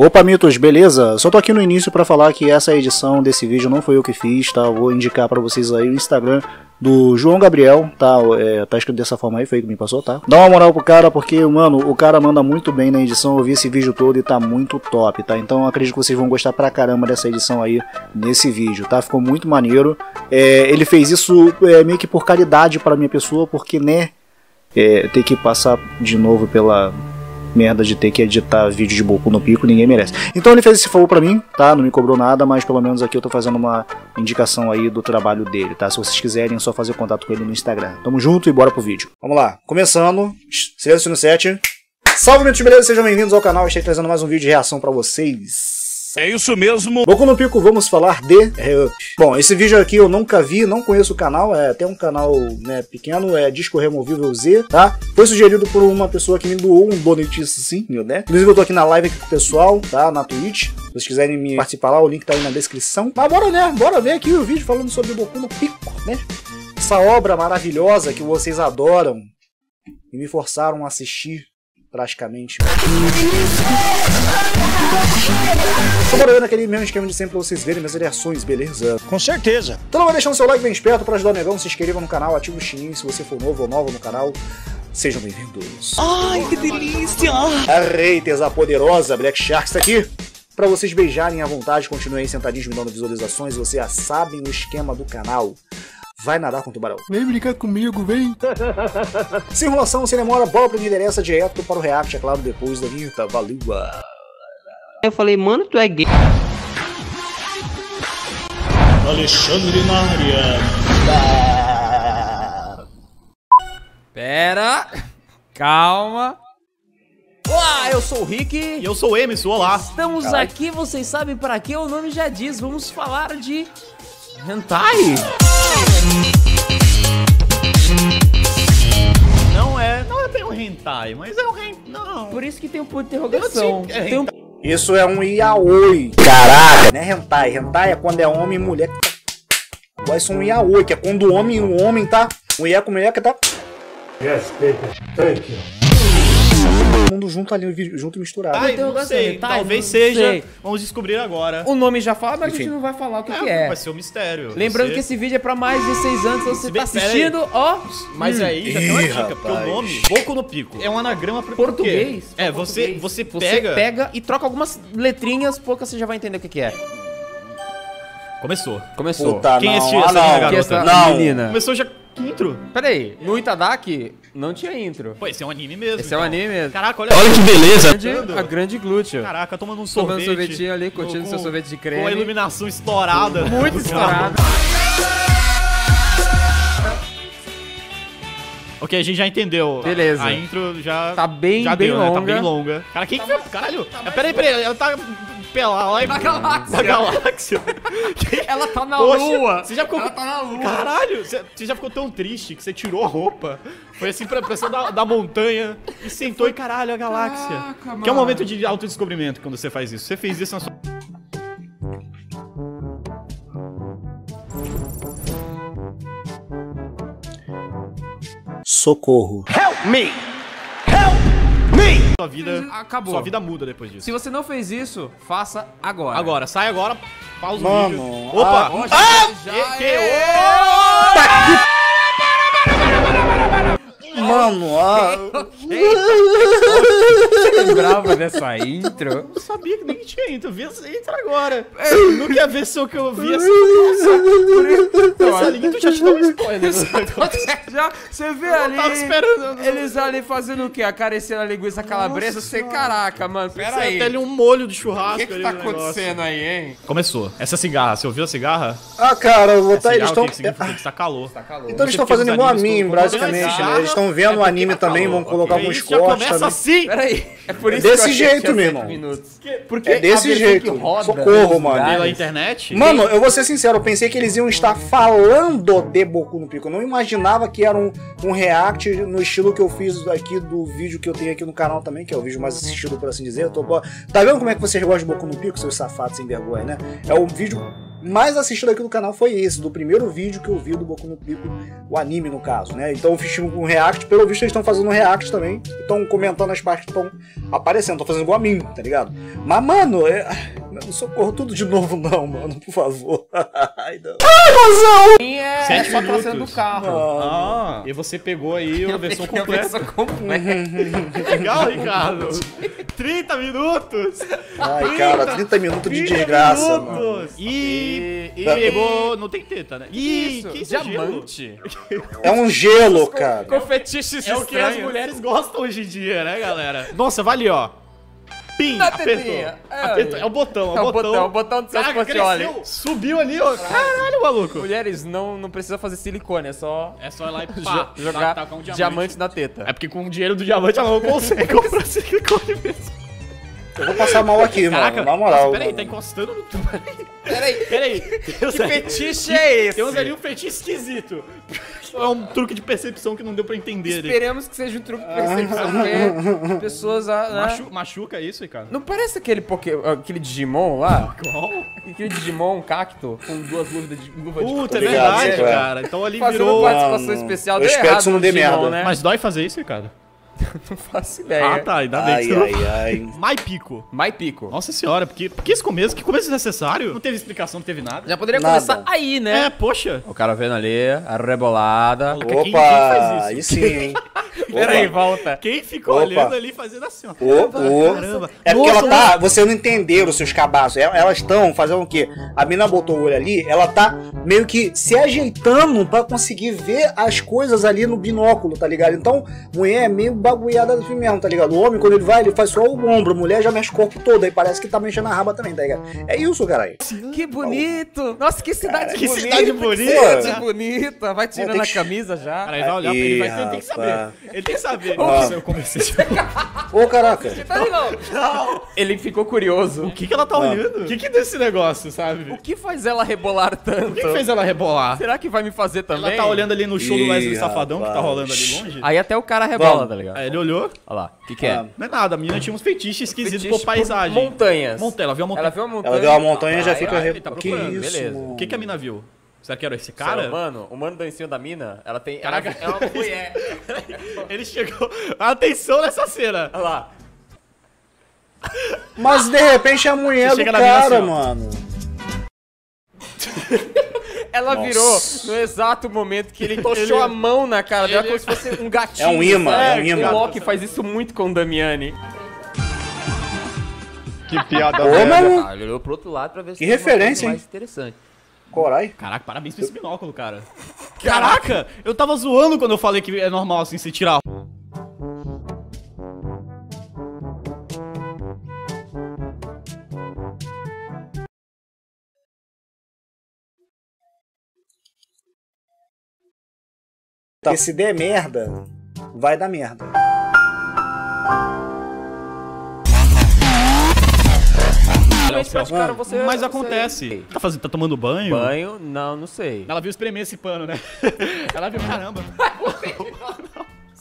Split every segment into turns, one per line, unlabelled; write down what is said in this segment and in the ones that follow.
Opa, mitos, beleza? Só tô aqui no início para falar que essa edição desse vídeo não foi eu que fiz, tá? Vou indicar para vocês aí o Instagram do João Gabriel, tá? É, tá escrito dessa forma aí, foi que me passou, tá? Dá uma moral pro cara, porque, mano, o cara manda muito bem na edição, eu vi esse vídeo todo e tá muito top, tá? Então acredito que vocês vão gostar pra caramba dessa edição aí, nesse vídeo, tá? Ficou muito maneiro. É, ele fez isso é, meio que por caridade pra minha pessoa, porque, né, é, ter que passar de novo pela merda de ter que editar vídeo de Boku no Pico, ninguém merece. Então ele fez esse favor pra mim, tá? Não me cobrou nada, mas pelo menos aqui eu tô fazendo uma indicação aí do trabalho dele, tá? Se vocês quiserem, é só fazer contato com ele no Instagram. Tamo junto e bora pro vídeo. Vamos lá, começando, silêncio no set. Salve, meus beleza? Sejam bem-vindos ao canal, estou trazendo mais um vídeo de reação pra vocês.
É isso mesmo.
Boku no Pico, vamos falar de Re-Up. Bom, esse vídeo aqui eu nunca vi, não conheço o canal, é até um canal né, pequeno, é Disco Removível Z, tá? Foi sugerido por uma pessoa que me doou um sim, né? Inclusive eu tô aqui na live aqui com o pessoal, tá? Na Twitch. Se vocês quiserem me participar lá, o link tá aí na descrição. Mas bora, né? Bora ver aqui o vídeo falando sobre Boku no Pico, né? Essa obra maravilhosa que vocês adoram e me forçaram a assistir praticamente. Tô morando naquele mesmo esquema de sempre pra vocês verem minhas reações, beleza?
Com certeza.
Então não vai deixando seu like bem esperto pra ajudar o negão, se inscreva no canal, ativa o sininho se você for novo ou nova no canal. Sejam bem-vindos.
Ai, que delícia!
A haters, a poderosa Black Shark está aqui. Pra vocês beijarem à vontade, continuem sentadinhos me dando visualizações, vocês já sabem o esquema do canal vai nadar com o tubarão.
Vem brincar comigo, vem.
Sem enrolação, sem demora, bola pra liderança direto para o react, é claro, depois da vinheta. Valeu!
Eu falei, mano, tu é gay.
Alexandre na área.
Pera, calma. Olá, eu sou o Rick.
E eu sou o Emerson, olá.
Estamos aqui, vocês sabem para quê? O nome já diz. Vamos falar de hentai.
Não é, não é bem um hentai, mas é um hentai, não.
Por isso que tem um ponto de interrogação.
É
Tem um...
Isso é um yaoi. Caraca! Não é hentai. Hentai é quando é homem e mulher. Agora isso é um yaoi, que é quando o homem e o homem tá... Mulher com mulher que tá... Todo mundo junto ali, junto e misturado.
Ai, não
interrogação,
sei, talvez
Não
seja.
sei.
Vamos descobrir agora.
O nome já fala, mas a
Enfim.
gente não vai falar o que,
É,
que é.
Vai ser um mistério.
Lembrando
Você-
que esse vídeo é pra mais de 6 anos, então você
Se
tá assistindo, ó.
Mas
Hum.
aí já tem uma dica, porque o nome Boco no Pico é um anagrama pra
Português.
É, você,
Português.
você
Você
pega...
pega e troca algumas letrinhas, poucas você já vai entender o que, que é.
Começou.
Começou.
Puta,
Quem
não,
assistiu
ah,
essa
não.
garota?
essa
Não.
menina.
Começou já intro.
Pera aí, no Itadaki não tinha intro.
Pô, esse é um anime mesmo.
Esse é um
então.
anime mesmo.
Caraca, olha,
Olha que beleza.
Grande- a grande glúteo.
Caraca, tomando um
Tomando
sorvete.
sorvetinho ali, curtindo
com-
seu sorvete de creme.
Com a iluminação estourada.
Muito estourado.
Ok, a gente já entendeu.
Beleza.
A intro já.
Tá bem,
já
bem
deu, né? Tá
longa.
bem longa. Cara, quem que foi? Caralho. É, peraí, peraí. Ela tá pelada lá
Na galáxia.
Na galáxia.
Ela tá na
Poxa,
lua.
Você já ficou.
Ela tá na lua.
Caralho, você, você já ficou tão triste que você tirou a roupa. Foi assim pra pressão da, da montanha e sentou e caralho, a galáxia.
Caraca,
que é um momento de autodescobrimento quando você faz isso. Você fez isso na sua.
Socorro.
Sua vida.
Acabou.
Sua vida muda depois disso.
Se você não fez isso, faça agora.
Agora, sai agora, pausa o
Mano,
vídeo.
ah,
Opa!
Ó, já, já,
que-
é.
Mmano, ah,
Você lembrava dessa intro?
Eu sabia que nem tinha intro. Vi essa intro agora. Nunca ia ver só que eu vi essa. Nossa, essa intro já te dá um spoiler.
Já, você vê
Eu
ali.
tava esperando.
Eles ali fazendo o quê? Acariciando a linguiça calabresa. Você, caraca, mano, pera aí.
Até ali um molho de
O
churrasco
que que
ali
tá acontecendo aí, hein?
Começou. Essa cigarra, você ouviu a cigarra?
ah, cara, eu vou tá, eles estão.
o que que significa? Que está calor.
Tá calor.
Então eles estão fazendo igual a mim, basicamente,
toda
né? Eles estão vendo o
É
anime também, vão colocar
ok?
alguns
Isso já
cortes
começa
também.
assim.
Pera aí. É por isso
É
que
desse
eu que
jeito,
tinha
meu irmão.
Minutos. Porque
É desse jeito.
que roda
Socorro, mano.
Pela internet?
Mano, eu vou ser sincero, eu pensei que eles iam estar falando de Boku no Pico. Eu não imaginava que era um, um react no estilo que eu fiz aqui do vídeo que eu tenho aqui no canal também, que é o vídeo mais assistido, por assim dizer. Eu tô... Tá vendo como é que vocês gostam de Boku no Pico, seus safados sem vergonha, né? É o vídeo mais assistido aqui do canal foi esse, do primeiro vídeo que eu vi do Boku no Pico, o anime no caso, né? Então eu fiz um react, pelo visto eles estão fazendo um react também, estão comentando as partes que estão aparecendo, estão fazendo igual a mim, tá ligado? Mas, mano, é... não socorro tudo de novo não, mano, por favor. Ai, não.
É, é
Sete
só
minutos.
trazendo do carro.
Ah, e você pegou aí a versão
Peguei a
completa.
versão completa.
Legal, Ricardo. 30 minutos.
Ai, cara, 30 minutos de
30
desgraça, mano.
minutos. E, e
Tá.
pegou... Não tem teta, né? Ih,
Isso,
que é
diamante.
É um gelo, cara.
Com fetiches
É o que as mulheres gostam hoje em dia, né, galera? Nossa, vai ali, ó. Pim,
Na
apertou.
tetinha. É,
Apertou. É o botão, é
É
o
o
botão.
botão, o botão do Celso
cresceu, Subiu ali, ó. Caralho, maluco.
Mulheres, não, não precisa fazer silicone, é só
É só ir lá e pá,
jogar
tacar um
diamante. na teta.
É porque com o dinheiro do diamante ela não consegue comprar silicone mesmo.
Eu vou passar mal aqui,
Caraca,
mano, na moral.
peraí, tá encostando no...
Peraí,
Peraí. Uns
que
ali-
fetiche é esse?
Tem uns ali um fetiche esquisito. É um truque de percepção que não deu pra entender. ali.
Esperemos que seja um truque de percepção, porque pessoas... ah, né?
Machu- Machuca isso, Ricardo?
Não parece aquele, poké, aquele Digimon lá?
Qual?
Aquele Digimon, um cacto, com duas luvas de, luva de
Puta, é verdade,
é.
cara. Então ali
Fazendo
virou...
participação especial.
eu espero que isso não dê
Digimon,
merda.
Né?
Mas dói fazer isso, Ricardo?
não faço ideia.
Ah, tá. Ainda bem
Ai,
que você não...
ai, ai.
Mais pico.
Mais pico.
Nossa senhora, porque, porque esse começo, que começo desnecessário? Não teve explicação, não teve nada.
Já poderia
Nada.
começar aí, né?
É, poxa.
O cara vendo ali, a rebolada.
Quem- quem
Opa,
faz
aí
isso?
sim, hein.
Pera aí, volta.
Quem ficou
Opa.
olhando ali fazendo assim, ó.
Ô, ô.
Caramba.
É porque
Nossa,
ela tá. Você não entenderam os seus cabaços. El- Elas estão fazendo o quê? A mina botou o olho ali, ela tá meio que se ajeitando pra conseguir ver as coisas ali no binóculo, tá ligado? Então, mulher é meio bagulhada assim mesmo, tá ligado? O homem, quando ele vai, ele faz só o ombro, a mulher já mexe o corpo todo, aí parece que tá mexendo a raba também, tá ligado? É isso, caralho.
Que bonito! Nossa, que cidade
que
bonita!
cidade bonita.
Que cidade bonita! Vai tirando a
que-
camisa já.
Cara, ele vai olhar pra ele, vai, tem que saber. Ele tem que saber. Nossa, eu comecei a...
Ô, caraca.
Tá ali, não. Ele ficou curioso.
O que que ela tá olhando? O que que desse negócio, sabe?
O que faz ela rebolar tanto?
O que que fez ela rebolar?
Será que vai me fazer também?
Ela tá olhando ali no show do Wesley Safadão, que tá rolando ali longe.
Aí até o cara rebola,
Vamos.
tá ligado?
Aí ele olhou.
Olha lá, o que que é?
Ah,
Não é nada, a menina tinha uns feitiços esquisitos
Fetiche
por paisagem.
Montanhas.
Montanha, ela viu a montanha.
Ela viu uma montanha.
Ela viu a montanha e já
Aí,
fica.
aí,
re-
tá
que isso?
beleza.
O que que a mina viu? Será que era esse
Cara,
cara?
mano, o mano em cima da mina, ela tem.
Caraca.
ela, ela foi é.
Ele chegou. Atenção nessa cena.
Olha lá.
Mas de repente é a mulher
Você
do
chega na mina
cara,
assim,
mano.
Ela
Nossa.
virou no exato momento que ele tochou a mão na cara dela
Ele-
como se fosse um gatinho.
É um imã,
sabe?
é um imã.
O Loki faz isso muito com o Damiani.
Que piada
Ô, mano.
Ah, ele olhou pro outro lado pra ver se
Que
uma
referência, hein?
mais interessante.
Corai.
Caraca, parabéns pra esse binóculo, cara. Caraca, eu tava zoando quando eu falei que é normal assim se tirar.
Tá. Se der merda, vai dar merda.
Realmente, mas, cara, você-
Mas
você-
acontece. Tá, fazendo, tá tomando banho?
Banho? Não, não sei.
Ela viu espremer esse pano, né? Ela viu, caramba.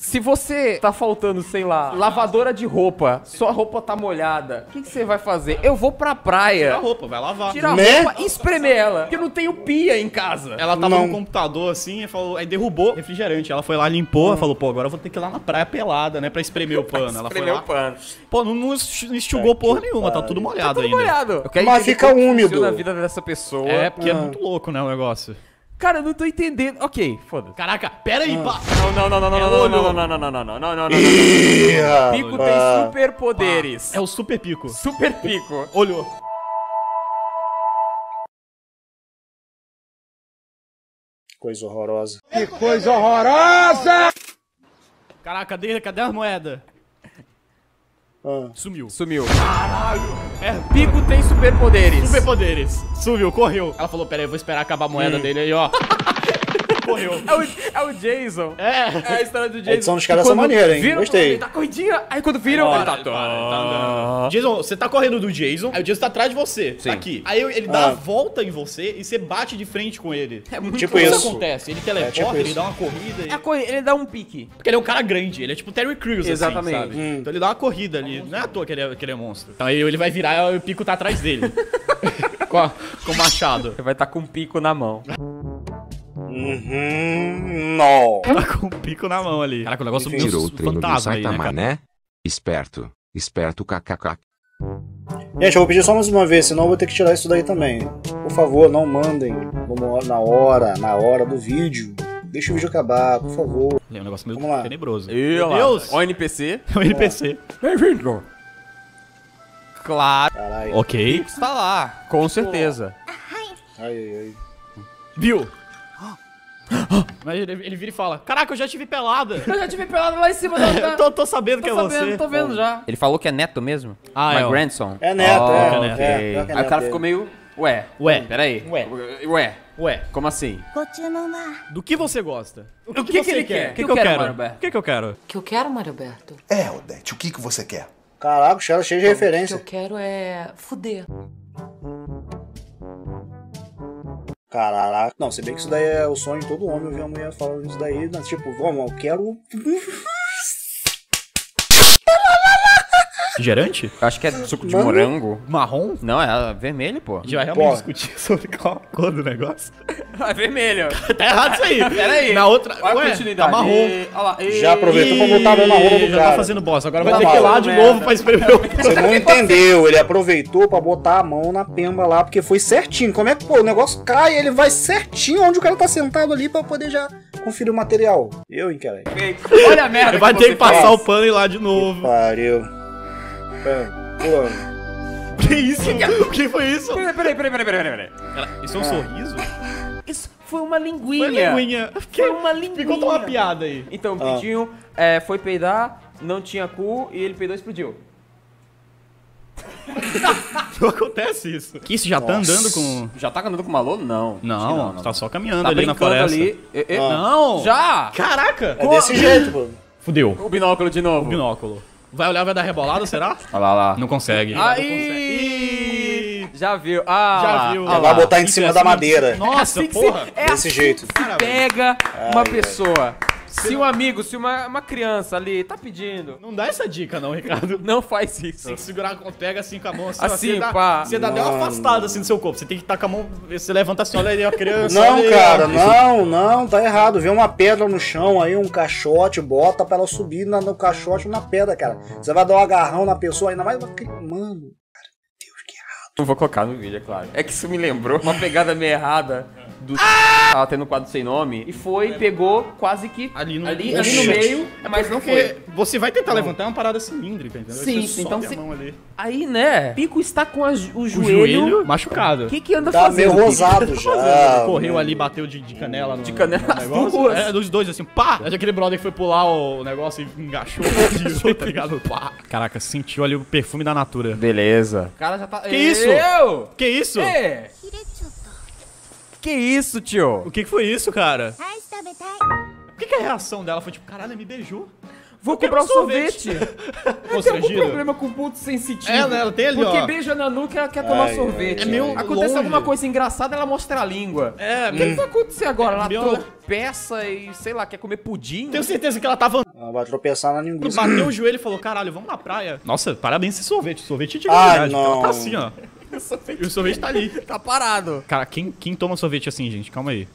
Se você tá faltando, sei lá, lavadora de roupa, sua roupa tá molhada, o que, que você vai fazer? Eu vou pra
Tira a
praia,
roupa, vai lavar.
tirar a
Né?
roupa e espremer ela. Porque eu não tenho pia em casa.
Ela tava
Não.
no computador assim e falou, aí derrubou refrigerante. Ela foi lá, limpou, e falou, pô, agora eu vou ter que ir lá na praia pelada, né? Pra espremer o pano. Ela foi
Espremer
lá.
o pano.
Pô, não, não enxugou porra nenhuma, tá tudo molhado
Tudo
ainda.
molhado. Eu quero
Mas fica úmido.
funciona a vida dessa pessoa.
É, porque é
Ah.
muito louco, né, o negócio.
Cara, eu não tô entendendo. Ok, foda-se.
Caraca, pera aí, pá.
Não, não, não, não,
É
não, não, não, não, não, não, não, não, não, não, não, não. Pico tem superpoderes.
É o super pico.
Super pico.
Olhou.
Coisa horrorosa.
Caraca, cadê, cadê as moedas?
Ah.
Sumiu.
Sumiu. É, pico tem superpoderes.
Superpoderes. Sumiu, correu. Ela falou, pera aí, eu vou esperar acabar a moeda dele aí, ó. correu.
É o, é o Jason.
É.
É a história do Jason.
A edição dos caras é maneira, hein?
viram,
Gostei.
Ele tá corridinha, aí quando viram, ele tá...
Tá andando. Jason, você tá correndo do Jason, aí o Jason tá atrás de você,
Sim.
tá aqui. Aí ele dá
Ah.
a volta em você e você bate de frente com ele.
É muito
Tipo
O que
isso.
acontece? Ele teleporta,
tipo
ele
isso.
dá uma corrida e...
É ele dá um pique.
Porque ele é um cara grande, ele é tipo Terry Crews,
Exatamente.
assim, sabe?
Hum.
Então ele dá uma corrida ali. Não é à toa que ele é, que ele é monstro. Então aí ele vai virar e o pico tá atrás dele. com, a- com o machado.
Você vai estar com um pico na mão.
Uhum, não.
Tá com o pico na mão ali. Caraca, o negócio meio
Tirou o treino do
fantasma aí, né,
Saitama,
cara?
né? Esperto. Esperto kkk.
Gente, eu vou pedir só mais uma vez, senão eu vou ter que tirar isso daí também. Por favor, não mandem no- na hora, na hora do vídeo. Deixa o vídeo acabar, por favor.
É um negócio meio
Vamos lá.
tenebroso. Meu
lá,
Deus!
O NPC.
O NPC.
Bem-vindo. Claro.
Caralho.
Ok.
Está lá. Com certeza.
Ai, ai, ai.
Viu? Mas ele, ele vira e fala: Caraca, eu já tive pelada.
Eu já tive pelado lá em cima da...
Eu tô, tô sabendo que é você.
tô vendo já. Ele falou que é neto mesmo?
Ah,
My
é,
grandson.
É neto,
Oh,
é,
ok.
é,
que é
Aí o cara
dele.
ficou meio... Ué.
Ué.
Peraí.
Ué.
Ué.
Ué,
Como assim?
do que você gosta? O
que que
você
ele
quer? O que,
Que
que eu
eu quero,
quero? O que, que eu quero?
que eu quero, Mário Alberto?
É, Odete, o que, que você quer?
Caraca, o cara é cheio de
O que
referência.
eu quero é fuder.
Caraca. Não, se bem que isso daí é o sonho de todo homem, eu vi a mulher falando isso daí, mas tipo, vamos, eu quero.
Gerante?
Eu acho que é suco de
Mano.
morango.
Marrom?
Não, é vermelho, pô.
A gente vai realmente
Pô.
discutir sobre qual a cor do negócio.
É vermelho.
Tá errado isso aí.
Pera aí.
Na outra.
Olha a
Ué,
continuidade.
tá marrom.
E- Olha lá. E-
Já aproveitou pra botar a mão na rola do
Já
cara.
tá fazendo bosta. Agora vai
Tá
ter que ir lá de
merda.
novo pra espremer o
Você não entendeu, ele aproveitou pra botar a mão na pemba lá, porque foi certinho. Como é que, pô, o negócio cai, ele vai certinho onde o cara tá sentado ali pra poder já conferir o material. Eu, hein, cara.
Olha a merda
Vai
que
ter que passar
fez.
o pano e ir lá de novo.
Pariu. Pera, pulando.
Que isso? O que foi isso?
Peraí, peraí, peraí, peraí, peraí,
isso é um sorriso?
Isso foi uma linguinha.
Foi linguinha.
Foi uma linguinha.
Me conta uma piada aí.
Então, o
Ah.
Pitinho é, foi peidar, não tinha cu e ele peidou e explodiu.
Não acontece isso. Que isso, já tá
Nossa.
andando com...
Já tá andando com o Malô? Não.
Não, tá só caminhando
Tá
ali na floresta.
ali. E- e-
Ah.
Não!
Já!
Caraca!
É desse jeito, pô.
Fudeu.
O binóculo de novo.
O binóculo. Vai olhar, vai dar rebolada, será?
Olha lá, lá.
Não consegue.
Aí! Já viu. Ah,
Já viu.
ah
vai botar em
Isso
cima
é
da
assim,
madeira.
Nossa,
assim
porra.
é
Desse
assim
jeito.
se pega uma pessoa. Se um amigo, se uma, uma criança ali tá pedindo,
Não dá essa dica não, Ricardo.
não faz isso.
Tem que segurar, pega assim com a mão assim,
Assim,
você dá,
pá.
Você dá até uma afastada assim do seu corpo. Você tem que estar com a mão. Você levanta assim, olha aí a criança.
Não,
aí,
cara,
ó.
não, não, tá errado. Vê uma pedra no chão aí, um caixote, bota pra ela subir na- no caixote ou na pedra, cara. Você vai dar um agarrão na pessoa, ainda mais Mano,
Não vou colocar no vídeo, é claro. É que isso me lembrou uma pegada meio errada do. Tava tendo um quadro sem nome. E foi, pegou quase que.
Ali no-
ali, ali no meio, mas não foi.
você vai tentar levantar uma parada cilíndrica, entendeu?
Sim,
você
então
sobe
se-
a mão ali.
Aí, né? Pico está com a o
O
joelho.
joelho machucado.
O que que anda
tá
fazendo?
meio rosado já.
correu ali, bateu de, de canela no,
De canela
no
nas
negócio.
duas.
É, dos dois, assim, pá! É aquele brother que foi pular o negócio e engaixou o tá ligado? Pá! Caraca, sentiu ali o perfume da natura.
Beleza. O cara já tá.
Que isso?
Eu?
Que isso?
É. Que isso, tio?
O que que foi isso, cara? O que, que a reação dela foi tipo, caralho, me beijou?
Vou
Eu
comprar um
sorvete.
sorvete. Tem algum problema com ponto sensitivo.
É, né, ela tem ali,
Porque
ó.
beija na nuca ela quer tomar
Ai,
sorvete.
É meio
Acontece
longe.
alguma coisa engraçada, ela mostra a língua.
É,
O que, que vai acontecer agora? Ela
Meu-
tropeça e, sei lá, quer comer pudim?
Tenho certeza que ela tava
Ela vai tropeçar na linguiça.
bateu o joelho e falou, caralho, vamos na praia. Nossa, parabéns esse sorvete. Sorvete de
Ai,
verdade. porque Ela tá assim, ó. E o sorvete tá ali.
Tá parado.
Cara, quem, quem toma sorvete assim, gente? Calma aí.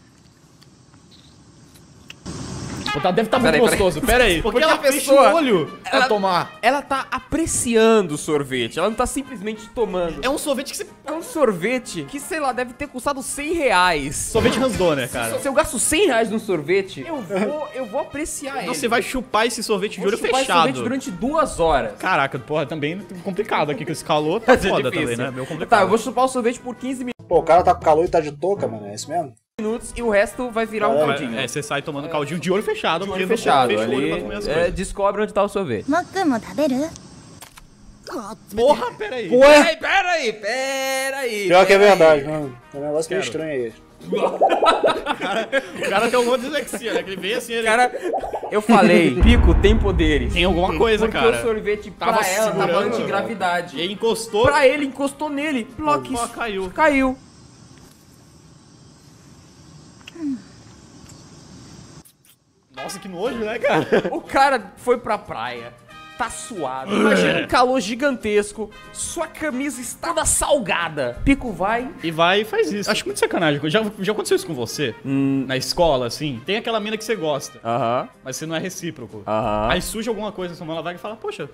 Tá- Deve estar muito
Peraí, peraí.
gostoso. Pera aí. Porque,
Porque
ela
a
fecha
pessoa-
o olho pra
ela-
tomar.
Ela tá apreciando o sorvete, ela não tá simplesmente tomando.
É um sorvete que você...
É um sorvete que, sei lá, deve ter custado 100 reais.
Sorvete Ransdor, né, cara?
Se eu gasto 100 reais num sorvete, eu vou, eu vou apreciar ele.
Então você vai chupar esse sorvete de
Vou
olho fechado.
sorvete durante duas horas.
Caraca, porra, também complicado aqui com esse calor. Tá foda
difícil.
também, né? Meio complicado.
Tá, eu vou chupar o sorvete por 15
Pô, o cara tá com calor e tá de touca, mano. É isso mesmo?
minutos e o resto vai virar um caldinho.
É, é, você sai tomando caldinho de olho fechado.
De olho fechado. Ali, é, descobre onde tá o sorvete.
Porra, peraí.
Porra.
Peraí, peraí, peraí.
Pior que é verdade, mano. É um negócio meio estranho aí.
o, cara, o cara tem um monte de dislexia, né? Que ele vem assim, ele...
Cara, eu falei, Pico tem poderes.
Tem alguma coisa,
Porque
cara.
Porque o sorvete
tava
pra ela tá
segurando.
tava antigravidade.
E encostou.
Pra ele, encostou nele.
Plox. Caiu.
Caiu.
Nossa, que nojo, né, cara?
O cara foi pra praia. está suado. Imagina um calor gigantesco, sua camisa está toda salgada. Pico vai.
E vai e faz isso. Acho muito sacanagem. Já, já aconteceu isso com você? Na escola, assim? Tem aquela mina que você gosta,
Aham.
mas você não é recíproco.
Aham.
Aí surge alguma coisa na sua mão, ela vai e fala, poxa.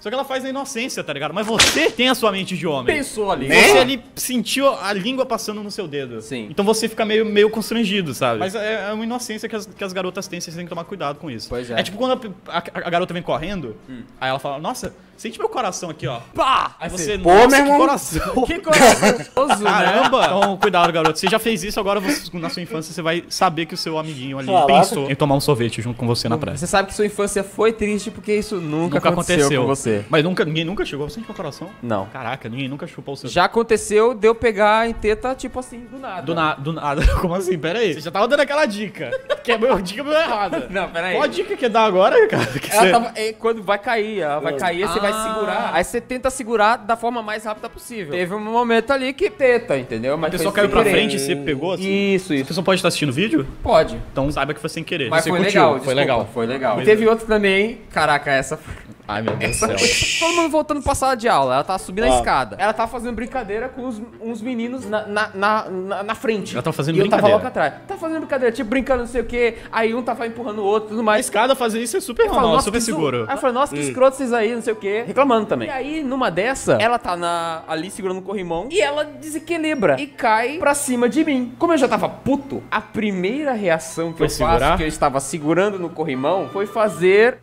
Só que ela faz na inocência, tá ligado? Mas você tem a sua mente de homem.
Pensou ali.
Você ali sentiu a língua passando no seu dedo.
Sim.
Então você fica meio, meio constrangido, sabe? Mas é, é uma inocência que as, que as garotas têm, vocês têm que tomar cuidado com isso.
Pois é.
tipo quando a, a- a garota vem correndo, aí ela fala, nossa, sente meu coração aqui, ó. Pá! Aí você,
Pô,
nossa,
meu
que
irmão.
coração.
Que corajoso, né?
Caramba! Então, cuidado, garoto. Você já fez isso, agora você- na sua infância você vai saber que o seu amiguinho ali
Caraca.
pensou em tomar um sorvete junto com você na praia.
Você sabe que sua infância foi triste porque isso nunca,
Nunca
aconteceu,
aconteceu.
com você.
Mas nunca, ninguém nunca chegou. Sente meu coração?
Não.
Caraca, ninguém nunca chupou o seu.
Já aconteceu de eu pegar em teta, tipo assim, do nada.
Do, na, do nada. Como assim? Pera aí. Você já tava dando aquela dica. Que é uma dica meio errada.
Não, pera aí.
Qual a dica que dá agora, cara? Que
Ela
você-
tava, é, quando vai cair, ela vai cair, você vai segurar. Aí você tenta segurar da forma mais rápida possível. Teve um momento ali que teta, entendeu? Mas
A pessoa
foi
caiu pra
querer.
frente e você pegou assim?
Isso,
A
isso.
pessoa pode estar assistindo o vídeo?
Pode.
Então saiba que foi sem querer.
Mas
você
foi
curtiu.
legal,
Foi
desculpa,
legal.
Foi legal. E teve outro também. Caraca, essa.
Ai, meu Deus do céu.
todo mundo voltando pra sala de aula. Ela tava subindo a
Ah.
escada. Ela tava fazendo brincadeira com uns, uns meninos na, na, na, na- na frente.
Ela tava fazendo
e eu tava
brincadeira.
logo atrás. Tava fazendo brincadeira, tipo, brincando não sei o quê. Aí um tava empurrando o outro e tudo
A
mais.
escada fazer isso é super
Eu falo,
normal,
nossa,
super seguro.
Aí eu falei, nossa, que escroto vocês aí, não sei o quê. Reclamando também. E aí, numa dessa, ela tá na, ali segurando o corrimão e ela desequilibra e cai pra cima de mim. Como eu já tava puto, a primeira reação que
Foi
eu faço,
segurar?
que eu estava segurando no corrimão, foi fazer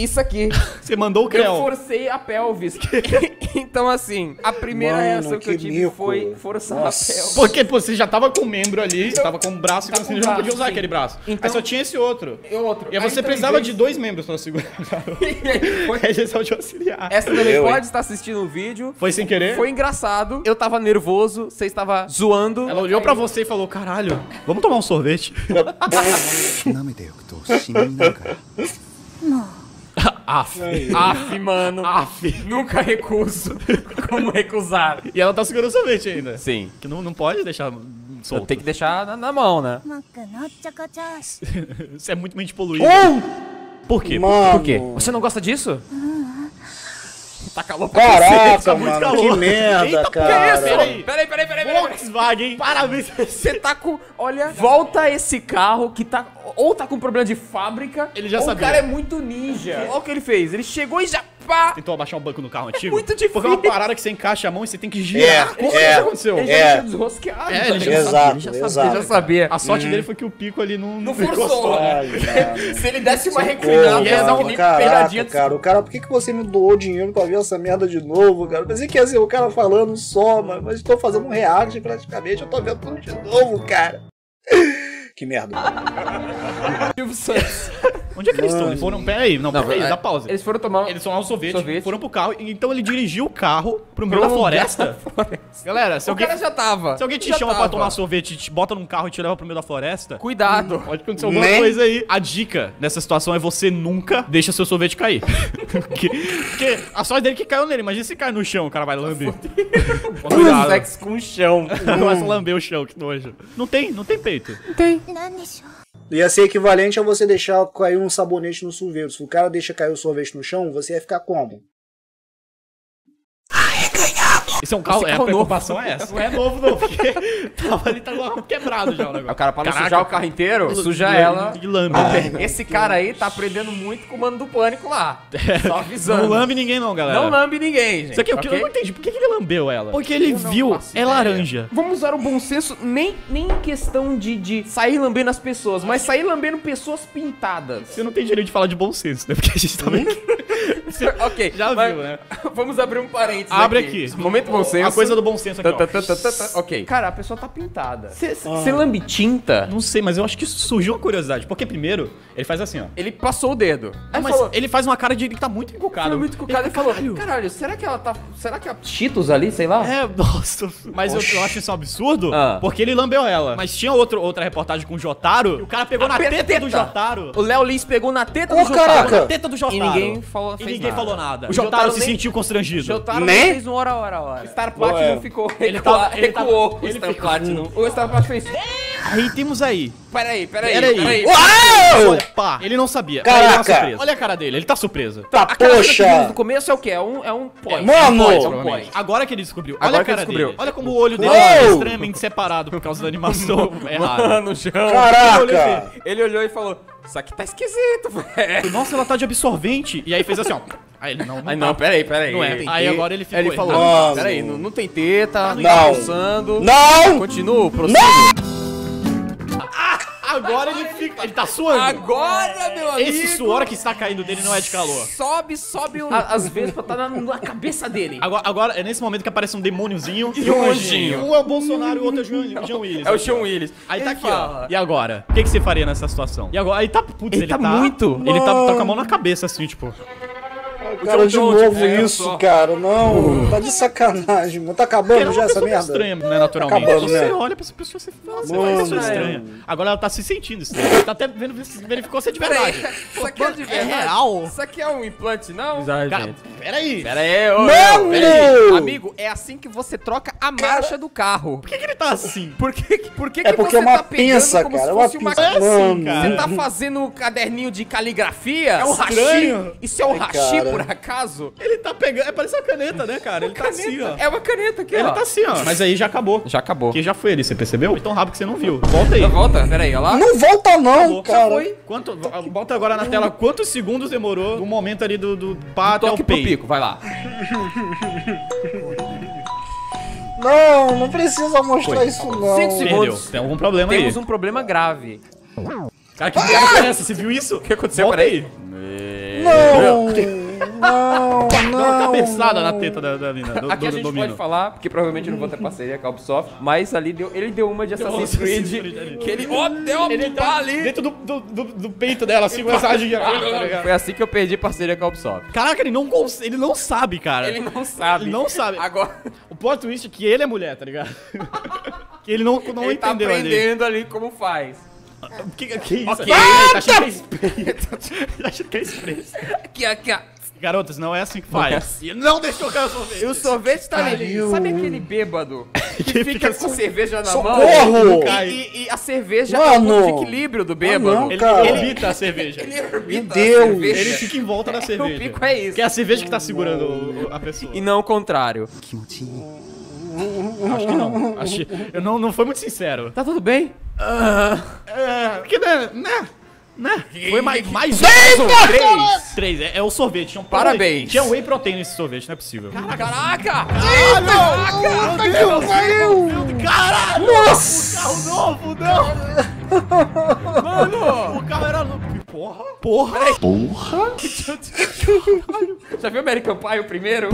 isso aqui.
Você mandou o
Eu
creu.
forcei a pelvis. então, assim, a primeira
Mano,
reação que, eu
que
tive
mico.
foi forçar
Nossa.
a pelvis.
Porque pô, você já tava com o membro ali, você tava com o braço, então
Tá
assim,
com
já não
o
podia
braço,
usar
sim.
aquele braço.
Então-
Aí só tinha esse outro.
E outro.
E aí você
então, em
precisava
vez-
de dois membros pra segurar.
Foi-
Aí você só de auxiliar.
Essa também
Eu,
pode
hein?
estar assistindo o vídeo.
Foi sem querer?
Foi engraçado. Eu tava nervoso, você estava zoando.
Ela olhou pra você e falou, caralho, vamos tomar um sorvete?
舐めておくと死人になるから
Af.
Af, mano.
Af.
Nunca recuso. Como recusar?
E ela tá segurando o sorvete ainda.
Sim.
Que não, não pode deixar solto.
Tem que deixar na, na mão, né?
Isso é muito mente poluída. Por quê?
Mano.
Por quê? Você não gosta disso? Tá calor pra
Caraca,
tá muito
mano,
calor.
que merda,
Eita,
cara.
que é isso?
Peraí, peraí, peraí, peraí. peraí.
Volkswagen, parabéns.
Você tá com. Olha, volta esse carro que tá. Ou tá com problema de fábrica.
Ele já
ou
sabia.
O cara é muito ninja. Olha o que ele fez. Ele chegou e já. Pá!
Tentou abaixar um banco no carro antigo?
muito difícil.
Porque é uma parada que você encaixa a mão e você tem que girar.
É,
Como
é.
isso aconteceu?
Ele já
É.
tinha desrosqueado.
É, ele já?
Exato,
ele já sabia.
exato.
Ele já sabia.
A sorte dele foi que o pico ali não,
Não forçou. Se ele desse uma reclinada, ia dar um pegadinha
cara, o cara, por que, que você me doou dinheiro pra ver essa merda de novo, cara? Pensei que ia ser o cara falando só, mano, mas estou fazendo um react praticamente, eu tô vendo tudo de novo, cara. Que merda.
Silvio Santos.
Onde é que eles estão? Eles foram. Pera aí, não, pera aí,
é,
dá pausa.
Eles foram tomar.
Eles tomaram um sorvete,
Sorvete.
foram pro carro, então ele dirigiu o carro pro meio
Pro
da floresta.
floresta.
Galera, se
O
alguém,
cara já tava.
se alguém te
Já
chama pra
tava.
tomar sorvete, te bota num carro e te leva pro meio da floresta,
Cuidado.
pode acontecer alguma
Nem-
coisa aí. A dica nessa situação é você nunca deixa seu sorvete cair. porque, porque a sorte dele é que caiu nele. Imagina se cai no chão, o cara vai lamber. Cuidado.
Sexo com chão.
Começa a lamber o chão, que nojo. Não tem, não tem peito.
Ia ser equivalente a você deixar cair um sabonete no sorvete. Se o cara deixa cair o sorvete no chão, você ia ficar como?
Esse é um carro,
Esse
é, a
carro
preocupação é essa. Não é novo não, porque tava ali, tá quebrado já o negócio.
O cara, pra não
Caraca.
sujar o carro inteiro, suja ela.
E lambe.
Esse cara aí tá aprendendo muito com o mano do pânico lá. Só avisando.
Não lambe ninguém não, galera.
Não lambe ninguém, gente.
Isso aqui, o que eu não entendi. Por que, ele lambeu ela? Porque ele viu, é
ideia.
laranja.
Vamos usar o bom senso, nem, nem em questão de, de sair lambendo as pessoas, mas sair lambendo pessoas pintadas.
Você não tem direito de falar de bom senso, né? Porque a gente tá vendo.
ok,
Já
mas
viu, né?
Vamos abrir um parênteses
Abre aqui.
Momento bom senso.
A coisa do bom senso aqui,
Tá,
ó.
tá, tá, tá, tá. Ok. Cara, a pessoa tá pintada. Você
Ah.
lambe tinta?
Não sei, mas eu acho que surgiu uma curiosidade. Porque primeiro, ele faz assim, ó.
Ele passou o dedo.
Ah, mas
falou,
ele faz uma cara de ele que tá muito encucado.
Foi muito cucado e falou:
Caralho.
Caralho, será que ela tá. Será que a Cheetos ali, sei lá?
É, nossa. Mas eu, eu acho isso um absurdo,
Ah.
porque ele lambeu ela. Mas tinha outro, outra reportagem com o Jotaro, e o cara pegou
A
na
pe-
teta, do
teta.
Jotaro.
O Léo Lins pegou na teta
Ô,
do
caraca!
Pegou na teta do Jotaro.
E ninguém falou,
E ninguém
nada.
falou nada.
O
O Jotaro,
Jotaro
se
nem-
sentiu constrangido.
Jotaro
Né?
fez um hora, hora, hora. Star Platinum
Ué.
ficou.
Ele tava- ele
recuou
tava-
o
ele
Star
ficou-
Platinum. O Star Platinum fez.
Aí temos aí.
Peraí, peraí,
Peraí.
peraí.
Uau!
Pá, ele não sabia.
Caraca.
Ele é. Olha a cara dele, ele tá surpreso.
Tá,
vimos
poxa!
no começo é o quê? É um, é um point.
Mano!
É um point.
Agora que ele descobriu.
Agora
Olha a
que ele
cara
descobriu.
dele. Olha como o olho dele é extremamente separado por causa da animação errada.
Mano, chão.
Caraca!
Ele olhou e falou: Isso aqui tá esquisito, velho.
Nossa, ela tá de absorvente. E aí fez assim, ó. Aí ele não. não
Aí
tá.
não, peraí, peraí.
Não é.
Tem
Aí agora ele ficou
Ele falou:
errado.
Peraí, não, não tem teta, não
Não.
tá pulsando.
Não!
Continua, prossiga.
Agora ele fica. Ele tá suando.
Agora, meu amigo.
Esse suor que está caindo dele não é de calor.
Sobe, sobe. O... A- vezes pra tá na, na cabeça dele.
Agora, agora é nesse momento que aparece um demôniozinho
E um anjinho.
Um é o Bolsonaro e o outro é o João, João Willis.
É o Sean Willis.
Aí tá
Ele
aqui,
fala,
ó. E agora? O que, que você faria nessa situação? E agora? Aí tá. Putz,
Ele
ele,
tá muito.
Ele tá, tá com a mão na cabeça, assim, tipo.
Cara, de novo
é,
isso,
só.
cara. Não, tá de sacanagem, mano. Tá acabando
é
já essa merda?
estranha, né, naturalmente.
acabando,
você
né?
olha pra essa pessoa e fala, você
Mano.
é uma pessoa estranha. Agora ela tá se sentindo estranha. Tá até vendo, verificou se é de
Peraí,
verdade.
isso aqui é de verdade?
real?
Isso aqui é um implante, não?
Cara, peraí.
Pera aí, ô,
Mano!
peraí. Amigo, é assim que você troca a marcha do carro.
Por que, que ele tá assim?
Por que, por que,
É
que
porque
você
é uma
tá pegando
pinça,
como
cara.
se
É uma
fosse uma...
pinça.
assim,
Mano.
cara.
Você tá fazendo um caderninho de caligrafia? É
um estranho.
Isso é um rachi,
cara.
por acaso?
Ele tá pegando. É parece uma caneta, né, cara? Ele tá assim, ó.
É uma caneta aqui,
Ele
ó.
tá assim, ó. Mas aí já acabou.
Já acabou.
Porque já foi ali, você percebeu? Foi tão rápido que você não viu. Volta aí.
Volta, peraí, olha lá.
Não volta não,
Acabou.
cara.
foi.
Quanto, bota agora na tela quantos segundos demorou do momento ali do, do pá até o
pico, vai lá.
Não, não precisa mostrar isso não.
Cinco
Perdeu.
segundos.
Tem algum problema
Temos
aí.
um problema grave.
Cara, que merda é essa? Você viu isso? O
que aconteceu?
Volta
Peraí.
aí.
Não, não,
Dá uma
não.
cabeçada na teta da, da mina. Do,
Aqui a
do
gente
domínio.
pode falar, porque provavelmente eu não vou ter parceria com a Ubisoft, mas ali deu, ele deu uma de Assassin's Creed,
ali.
que ele, ó, deu uma
Ele tá
ali.
dentro do, do, do, do peito dela, assim, com essa agir.
Foi assim que eu perdi parceria com a Ubisoft.
Caraca, ele não, cons- ele não sabe, cara.
Ele não sabe.
Ele não sabe.
Agora,
O plot twist é que ele é mulher, tá ligado? que ele não, não
ele tá
entendeu ali.
aprendendo ali como faz.
Que, que isso?
Ok.
Ele tá achando que é. Ele tá achando que é spray.
Aqui, aqui, ó.
Garotas, não é assim que
Não é
faz.
assim.
E não deixa eu cair o sorvete.
E o sorvete tá ali. Sabe aquele bêbado que
Que
fica
fica
com cerveja na
Socorro!
mão?
Cai.
E, e- a cerveja é o
Mano!
ponto de equilíbrio do bêbado.
Ah, não,
Ele,
cara.
ele evita a cerveja.
Ele orbita
Meu Deus.
a cerveja.
Ele fica em volta da cerveja.
O pico é isso.
Que é a cerveja que tá segurando o- o- a pessoa.
E não o contrário.
Acho que não. Acho que... Eu não, não foi muito sincero.
Tá tudo bem?
É, porque, né, né, né? Foi mais, mais um.
Três.
Três, é, é o sorvete. Tinha um
Parabéns.
Tinha whey protein nesse sorvete, não é possível.
Caraca!
Meu Deus, pariu!
Caralho!
Nossa!
Carro novo, não!
Mano!
O carro era novo. Porra! Porra!
Já viu American Pie o primeiro?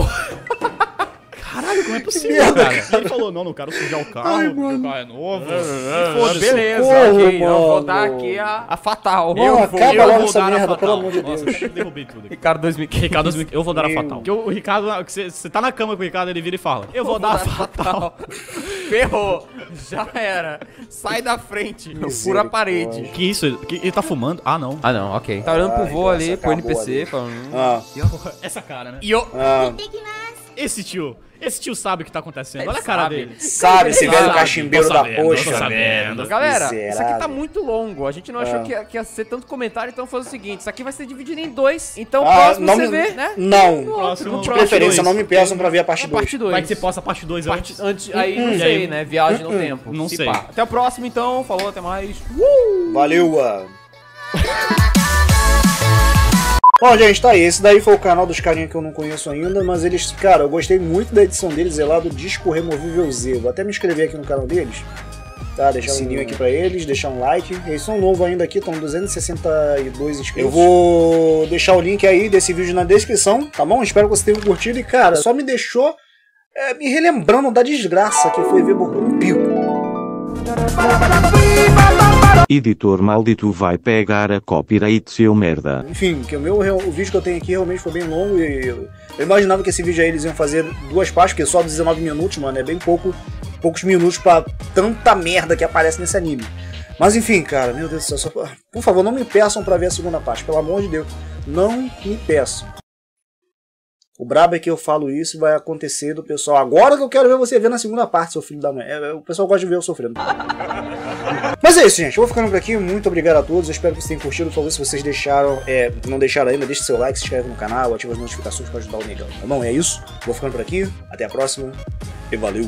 Caralho, como é possível, cara? Ele falou, não, não quero sujar o carro, porque o carro é novo. E foda-se.
Beleza,
socorro,
ok. Eu vou dar aqui a, a fatal. Eu vou,
acaba
eu
logo
vou
essa
dar a
merda,
fatal.
pelo amor de
Nossa,
Deus.
eu derrubei tudo.
Ricardo 2015.
Ricardo, 2000, eu vou dar a fatal. Porque o, Ricardo, você tá na cama com o Ricardo, ele vira e fala: Eu vou, dar a fatal.
Ferrou. Já era. Sai da frente. Fura a parede.
Que isso? Que, ele tá fumando? Ah, não.
Ah, não, ok. Tá olhando pro
Ai,
voo ali, pro NPC, falando... hum.
Ah,
Essa cara, né?
E eu...
ah.
Esse tio. Esse tio sabe o que tá acontecendo.
Ele
Olha a cara
sabe.
dele.
Sabe, esse velho cachimbeiro da poxa.
sabendo.
Galera, isso aqui
Miserável.
tá muito longo. A gente não achou
Ah.
que, ia, que ia ser tanto comentário, então foi o seguinte: isso aqui vai ser dividido em dois. Então,
Ah,
próximo
não
você
me-
vê, né?
Não.
Próximo,
De preferência, não me peçam pra ver a
É
parte 2.
parte 2.
Vai que você posta a parte 2
Parte,
antes.
antes, aí não
E
sei, né? Viagem no tempo.
Não
Se
sei.
pá. Até o próximo, então. Falou, até mais.
Valeu, ah. Bom, gente, tá aí. Esse daí foi o canal dos carinha que eu não conheço ainda, mas eles, cara, eu gostei muito da edição deles, é lá do Disco Removível Z. Vou até me inscrever aqui no canal deles. Tá, deixar um sininho aqui pra eles, deixar um like. Eles são novos ainda aqui, estão 262 inscritos. Eu vou deixar o link aí desse vídeo na descrição, tá bom? Espero que vocês tenham curtido. E, cara, só me deixou é, me relembrando da desgraça que foi ver Boku no Pico.
Editor maldito vai pegar a copyright seu merda.
Enfim, que o meu o vídeo que eu tenho aqui realmente foi bem longo e eu, eu imaginava que esse vídeo aí eles iam fazer duas partes, porque só 19 minutos, mano, é bem pouco, poucos minutos pra tanta merda que aparece nesse anime. Mas enfim, cara, meu Deus do céu, só- por favor, não me peçam pra ver a segunda parte, pelo amor de Deus, não me peçam. O brabo é que eu falo isso e vai acontecer do pessoal. Agora que eu quero ver você ver na segunda parte, seu filho da mãe. É, é, o pessoal gosta de ver eu sofrendo. Mas é isso, gente. Eu vou ficando por aqui. Muito obrigado a todos. Eu espero que vocês tenham curtido. Por favor, se vocês deixaram, é, não deixaram ainda, deixe seu like, se inscreve no canal, ativa as notificações para ajudar o negão. Tá bom? É isso. Vou ficando por aqui. Até a próxima. E valeu!